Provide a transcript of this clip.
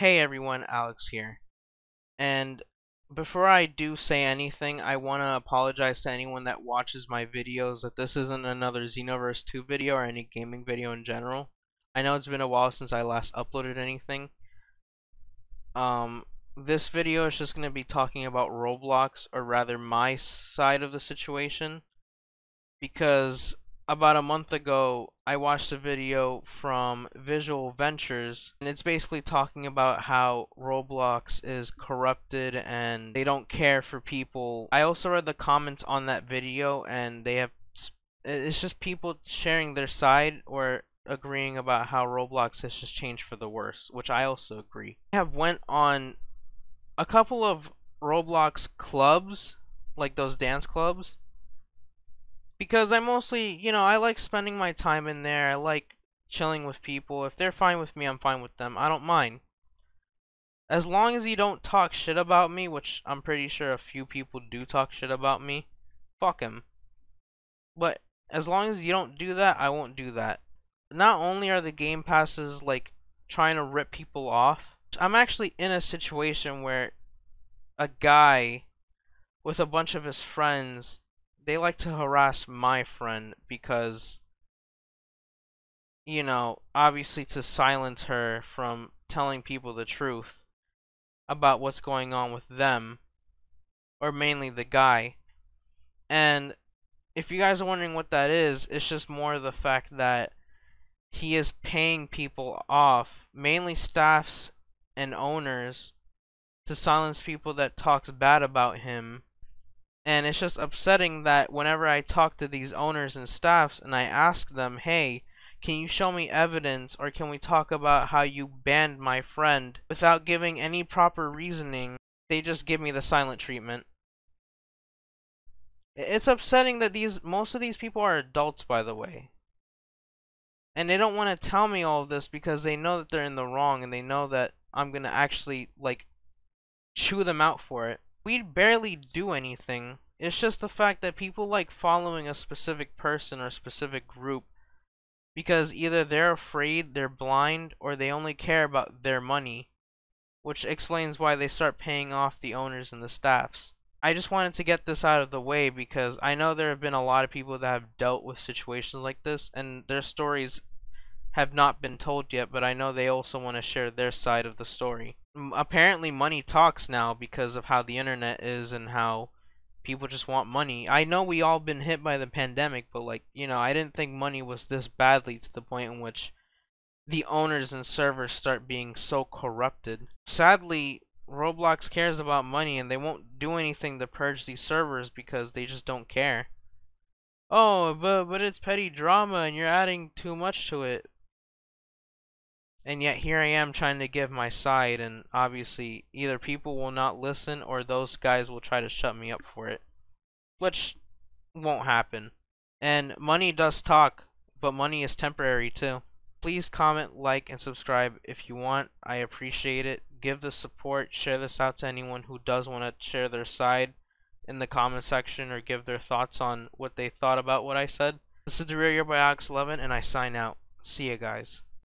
Hey everyone, Alex here. And before I do say anything, I want to apologize to anyone that watches my videos that this isn't another Xenoverse 2 video or any gaming video in general. I know it's been a while since I last uploaded anything. Um, this video is just going to be talking about Roblox, or rather my side of the situation. Because about a month ago, I watched a video from Visual Ventures, and it's basically talking about how Roblox is corrupted and they don't care for people. I also read the comments on that video, and they have it's just people sharing their side or agreeing about how Roblox has just changed for the worse, which I also agree. I have went on a couple of Roblox clubs, like those dance clubs, because I mostly, you know, I like spending my time in there. I like chilling with people. If they're fine with me, I'm fine with them. I don't mind. As long as you don't talk shit about me, which I'm pretty sure a few people do talk shit about me, fuck him. But as long as you don't do that, I won't do that. Not only are the game passes like trying to rip people off, I'm actually in a situation where a guy with a bunch of his friends they like to harass my friend because you know, obviously to silence her from telling people the truth about what's going on with them or mainly the guy. And if you guys are wondering what that is, it's just more the fact that he is paying people off, mainly staffs and owners, to silence people that talks bad about him and it's just upsetting that whenever I talk to these owners and staffs and I ask them, hey, can you show me evidence or can we talk about how you banned my friend without giving any proper reasoning, they just give me the silent treatment. It's upsetting that these most of these people are adults by the way. And they don't want to tell me all of this because they know that they're in the wrong and they know that I'm going to actually like chew them out for it we barely do anything. It's just the fact that people like following a specific person or specific group because either they're afraid, they're blind, or they only care about their money, which explains why they start paying off the owners and the staffs. I just wanted to get this out of the way because I know there have been a lot of people that have dealt with situations like this and their stories have not been told yet, but I know they also want to share their side of the story. Apparently, money talks now because of how the internet is and how people just want money. I know we all been hit by the pandemic, but like, you know, I didn't think money was this badly to the point in which the owners and servers start being so corrupted. Sadly, Roblox cares about money and they won't do anything to purge these servers because they just don't care. Oh, but but it's petty drama and you're adding too much to it and yet here I am trying to give my side, and obviously either people will not listen or those guys will try to shut me up for it, which won't happen. And money does talk, but money is temporary too. Please comment, like, and subscribe if you want. I appreciate it. Give the support. Share this out to anyone who does want to share their side in the comment section or give their thoughts on what they thought about what I said. This is the Real Your Boy Alex 11, and I sign out. See you guys.